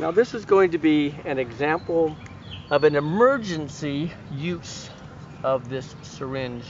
Now this is going to be an example of an emergency use of this syringe.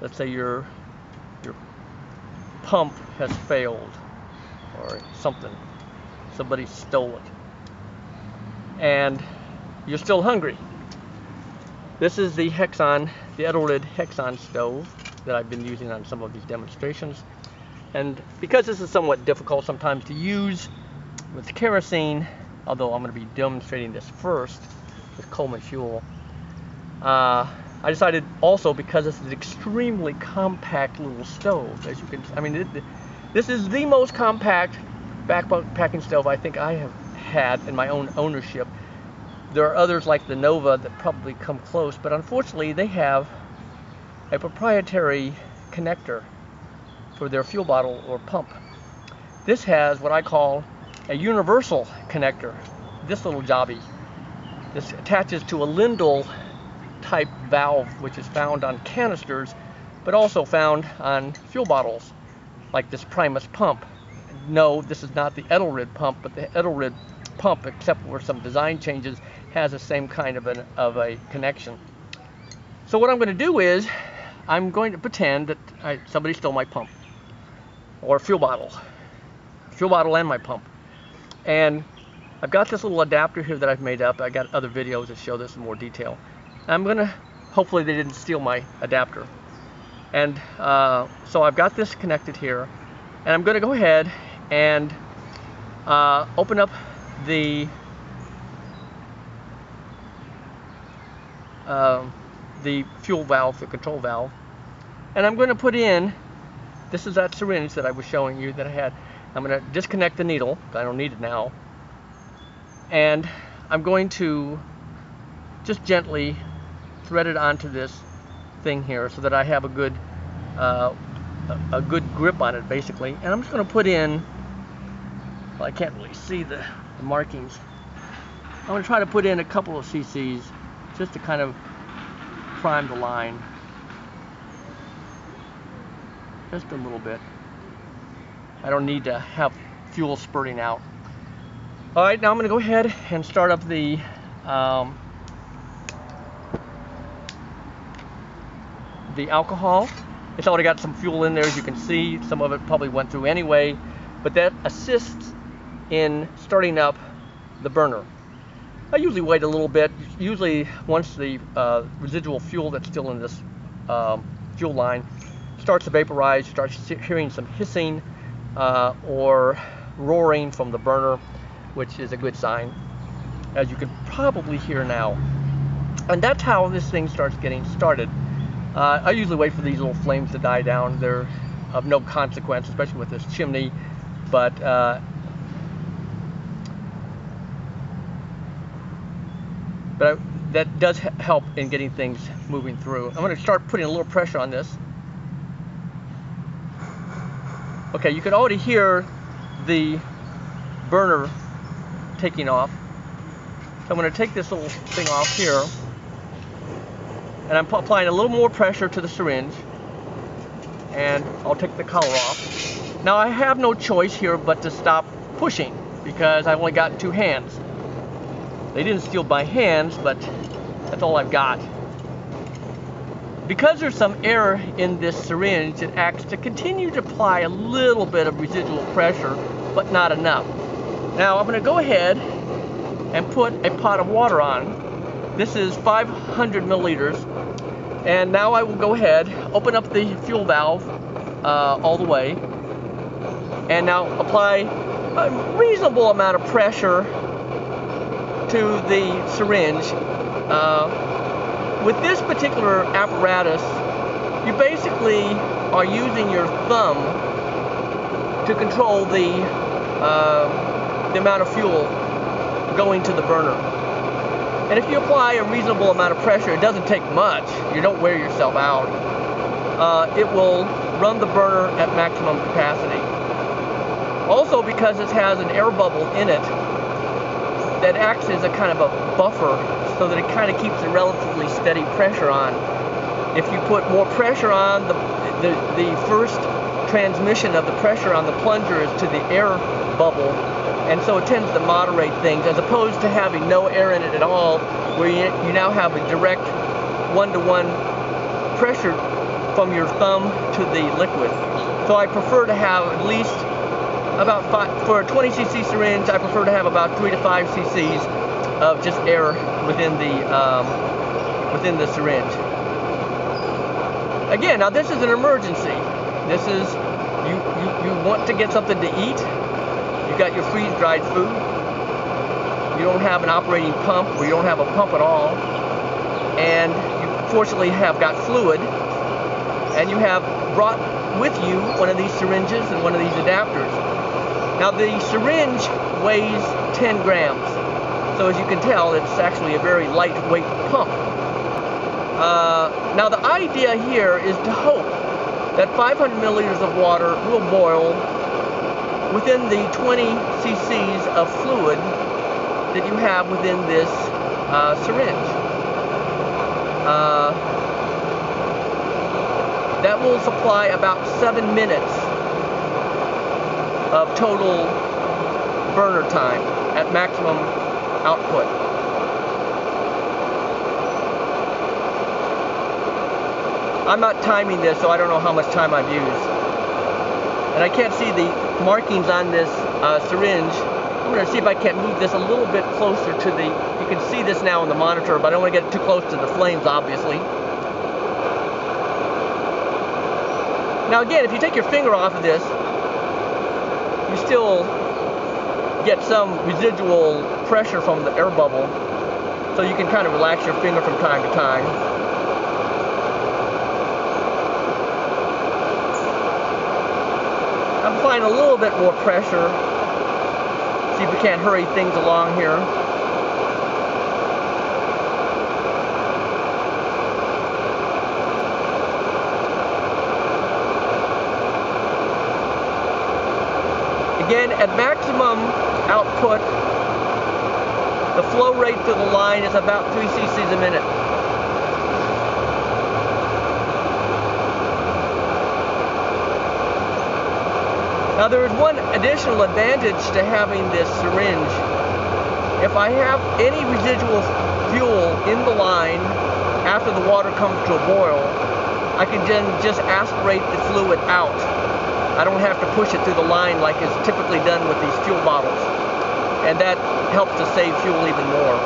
Let's say your your pump has failed or something. Somebody stole it. And you're still hungry. This is the Hexon, the Edelrid Hexon stove that I've been using on some of these demonstrations. And because this is somewhat difficult sometimes to use, with kerosene, although I'm going to be demonstrating this first with Coleman fuel, uh, I decided also because is an extremely compact little stove, as you can, I mean, it, this is the most compact backpacking stove I think I have had in my own ownership. There are others like the Nova that probably come close, but unfortunately they have a proprietary connector for their fuel bottle or pump. This has what I call a universal connector, this little jobby. This attaches to a Lindal type valve which is found on canisters but also found on fuel bottles like this Primus pump. No, this is not the Edelrid pump, but the Edelrid pump, except for some design changes, has the same kind of, an, of a connection. So what I'm going to do is I'm going to pretend that I, somebody stole my pump or fuel bottle, fuel bottle and my pump. And I've got this little adapter here that I've made up. I got other videos that show this in more detail. I'm gonna, hopefully they didn't steal my adapter. And uh, so I've got this connected here. And I'm gonna go ahead and uh, open up the uh, the fuel valve, the control valve. And I'm going to put in, this is that syringe that I was showing you that I had. I'm going to disconnect the needle. I don't need it now. And I'm going to just gently thread it onto this thing here so that I have a good uh, a good grip on it basically. And I'm just going to put in, well, I can't really see the, the markings. I'm going to try to put in a couple of cc's just to kind of prime the line. Just a little bit. I don't need to have fuel spurting out. All right, now I'm gonna go ahead and start up the um, the alcohol. It's already got some fuel in there, as you can see. Some of it probably went through anyway, but that assists in starting up the burner. I usually wait a little bit. Usually, once the uh, residual fuel that's still in this um, fuel line starts to vaporize, you start hearing some hissing uh, or roaring from the burner, which is a good sign, as you can probably hear now. And that's how this thing starts getting started. Uh, I usually wait for these little flames to die down. They're of no consequence, especially with this chimney, but uh, but I, that does help in getting things moving through. I'm going to start putting a little pressure on this. Okay, you can already hear the burner taking off. So I'm going to take this little thing off here and I'm applying a little more pressure to the syringe and I'll take the collar off. Now I have no choice here but to stop pushing because I've only got two hands. They didn't steal my hands, but that's all I've got. Because there's some air in this syringe, it acts to continue to apply a little bit of residual pressure, but not enough. Now I'm going to go ahead and put a pot of water on. This is 500 milliliters. And now I will go ahead, open up the fuel valve uh, all the way, and now apply a reasonable amount of pressure to the syringe. Uh, with this particular apparatus, you basically are using your thumb to control the, uh, the amount of fuel going to the burner. And if you apply a reasonable amount of pressure, it doesn't take much, you don't wear yourself out, uh, it will run the burner at maximum capacity. Also because it has an air bubble in it that acts as a kind of a buffer so that it kind of keeps a relatively steady pressure on. If you put more pressure on, the, the, the first transmission of the pressure on the plunger is to the air bubble and so it tends to moderate things as opposed to having no air in it at all, where you, you now have a direct one-to-one pressure from your thumb to the liquid. So I prefer to have at least about five, for a 20 cc syringe, I prefer to have about three to five cc's of just air within the um, within the syringe. Again, now this is an emergency. This is you, you, you want to get something to eat. You got your freeze-dried food. You don't have an operating pump, or you don't have a pump at all, and you fortunately have got fluid, and you have brought with you one of these syringes and one of these adapters. Now the syringe weighs 10 grams, so as you can tell, it's actually a very lightweight pump. Uh, now the idea here is to hope that 500 milliliters of water will boil within the 20 cc's of fluid that you have within this uh, syringe. Uh, that will supply about seven minutes of total burner time at maximum output. I'm not timing this, so I don't know how much time I've used. And I can't see the markings on this uh, syringe. I'm going to see if I can't move this a little bit closer to the, you can see this now on the monitor, but I don't want to get too close to the flames, obviously. Now again, if you take your finger off of this, you still get some residual pressure from the air bubble, so you can kind of relax your finger from time to time. I'm applying a little bit more pressure. See if we can't hurry things along here. Again, at maximum output, the flow rate through the line is about 3 cc's a minute. Now there is one additional advantage to having this syringe. If I have any residual fuel in the line after the water comes to a boil, I can then just aspirate the fluid out. I don't have to push it through the line like is typically done with these fuel bottles. And that helps to save fuel even more.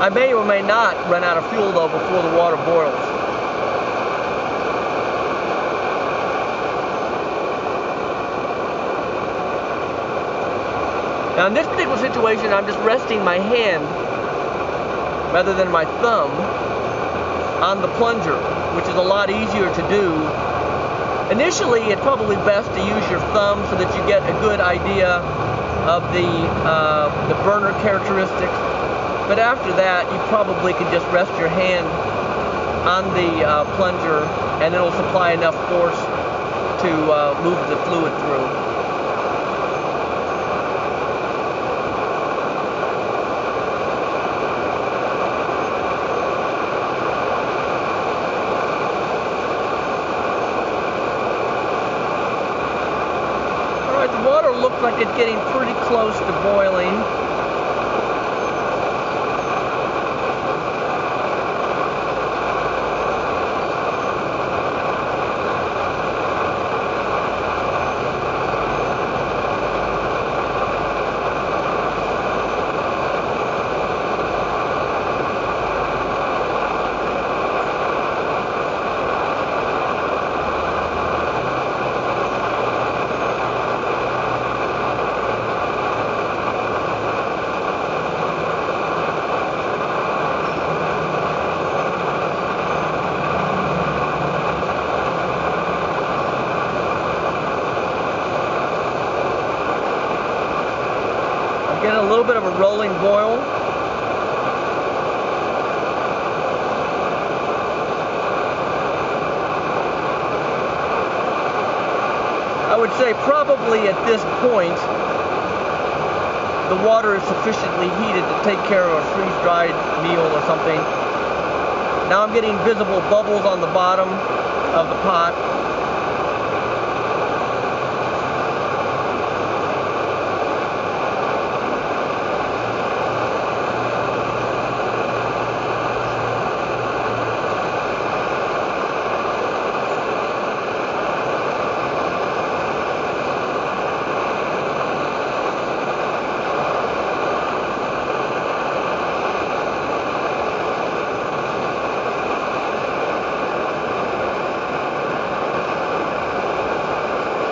I may or may not run out of fuel though before the water boils. Now in this particular situation, I'm just resting my hand rather than my thumb on the plunger, which is a lot easier to do. Initially, it's probably best to use your thumb so that you get a good idea of the, uh, the burner characteristics but after that, you probably can just rest your hand on the uh, plunger and it'll supply enough force to uh, move the fluid through. Alright, the it's getting pretty close to boiling. Getting a little bit of a rolling boil. I would say probably at this point the water is sufficiently heated to take care of a freeze-dried meal or something. Now I'm getting visible bubbles on the bottom of the pot.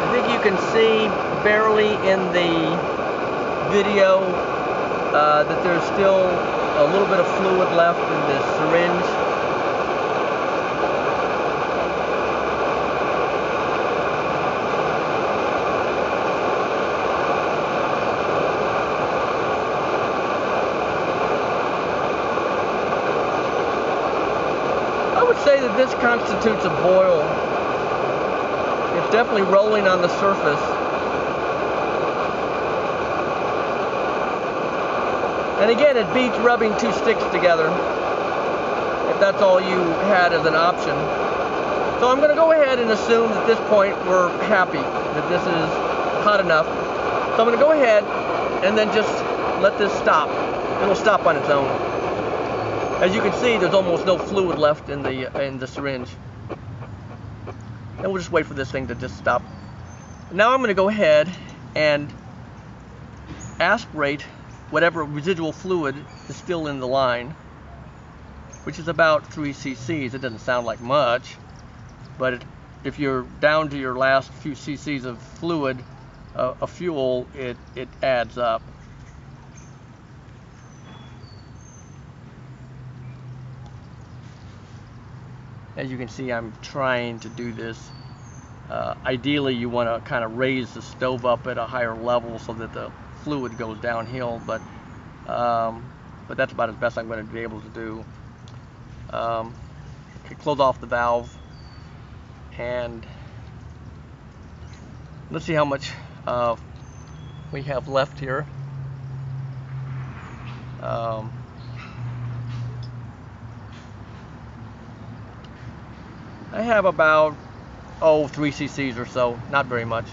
I think you can see barely in the video uh, that there's still a little bit of fluid left in the syringe. I would say that this constitutes a boil it's definitely rolling on the surface. And again, it beats rubbing two sticks together, if that's all you had as an option. So I'm going to go ahead and assume that at this point we're happy, that this is hot enough. So I'm going to go ahead and then just let this stop. It'll stop on its own. As you can see, there's almost no fluid left in the in the syringe. And we'll just wait for this thing to just stop. Now I'm going to go ahead and aspirate whatever residual fluid is still in the line, which is about 3 cc's. It doesn't sound like much, but it, if you're down to your last few cc's of fluid, uh, of fuel, it, it adds up. As you can see, I'm trying to do this. Uh, ideally, you want to kind of raise the stove up at a higher level so that the fluid goes downhill, but um, but that's about as best I'm going to be able to do. Um, close off the valve, and let's see how much uh, we have left here. Um, I have about, oh three cc's or so, not very much.